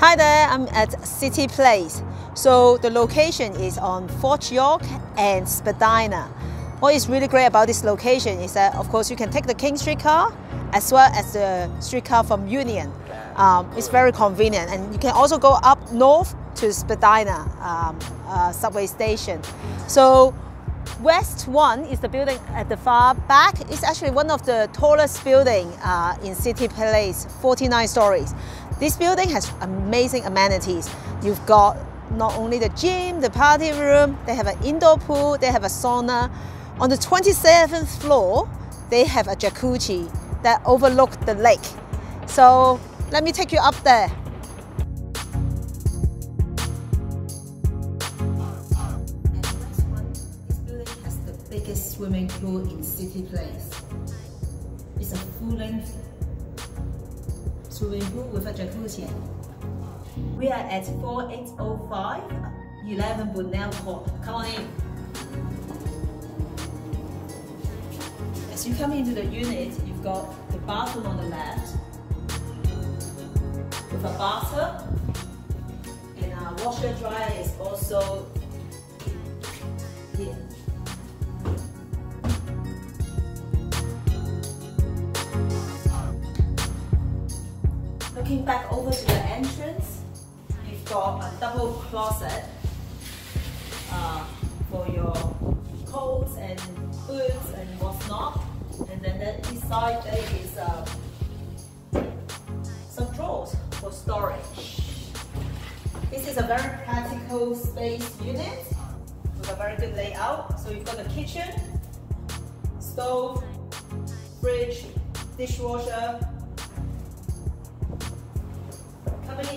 Hi there, I'm at City Place. So the location is on Fort York and Spadina. What is really great about this location is that, of course, you can take the King streetcar as well as the streetcar from Union. Um, it's very convenient, and you can also go up north to Spadina um, uh, subway station. So West 1 is the building at the far back. It's actually one of the tallest building uh, in City Place, 49 stories. This building has amazing amenities. You've got not only the gym, the party room, they have an indoor pool, they have a sauna. On the 27th floor, they have a jacuzzi that overlook the lake. So let me take you up there. Biggest swimming pool in City Place. It's a full-length swimming pool with a jacuzzi. We are at 4805 11 Brunel Court. Come on in. As you come into the unit, you've got the bathroom on the left with a bathtub and our washer dryer is also Looking back over to the entrance, you've got a double closet uh, for your coats and boots and whatnot. And then that this side there is uh, some drawers for storage. This is a very practical space unit with a very good layout. So you've got the kitchen, stove, fridge, dishwasher,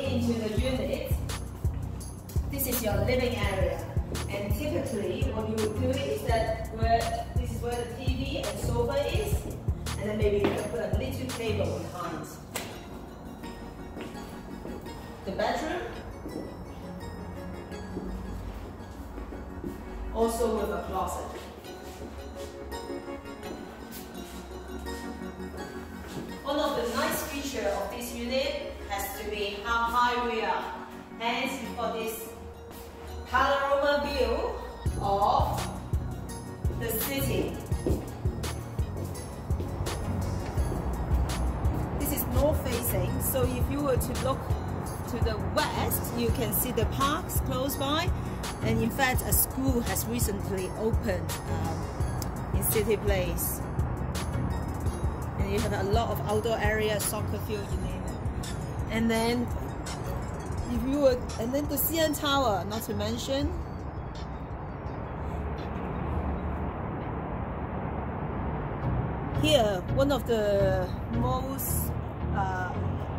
into the unit, this is your living area. And typically, what you would do is that where this is where the TV and sofa is, and then maybe you can put a little table behind. The bedroom, also with a closet. How high we are. Hence, we've this panorama view of the city. This is north facing, so if you were to look to the west, you can see the parks close by. And in fact, a school has recently opened um, in City Place. And you have a lot of outdoor area, soccer field. And then if you would, and then the CN Tower, not to mention. Here, one of the most, uh,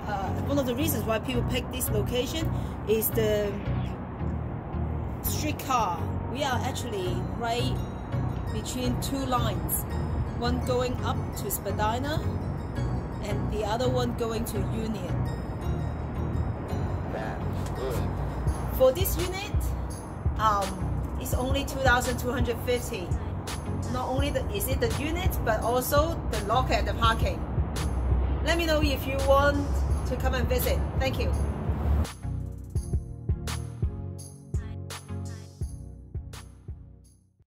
uh, one of the reasons why people pick this location is the streetcar. We are actually right between two lines, one going up to Spadina and the other one going to Union. For this unit, um, it's only 2,250. Not only the, is it the unit, but also the locker and the parking. Let me know if you want to come and visit. Thank you.